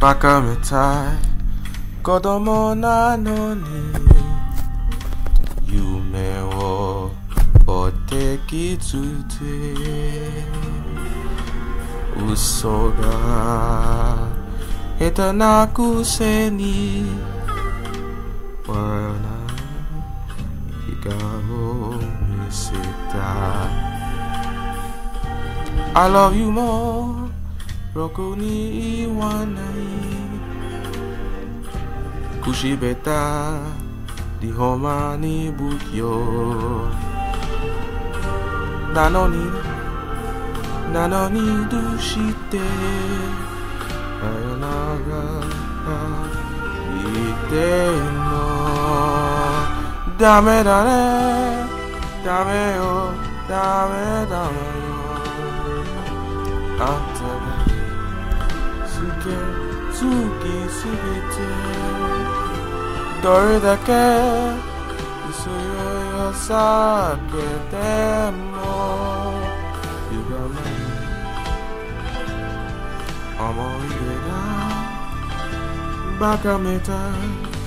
바람에 탈 것도 나노니 유매워 어떻게 주되 웃소가 해다나구세니 와나 비가 오미시다 I love you more ろくに言わない。くしべたリほまにぶ器用なのになのにどうしてあやなが言ってんの。ダメだね。ダメよ。ダメダメよあんけ月すべてどれだけ薄いを避けても歪む思い出がバカみたい